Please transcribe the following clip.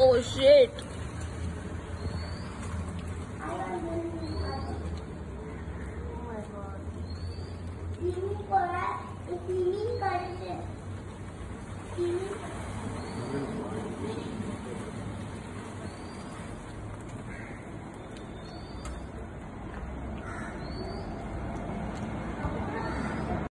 Oh shit.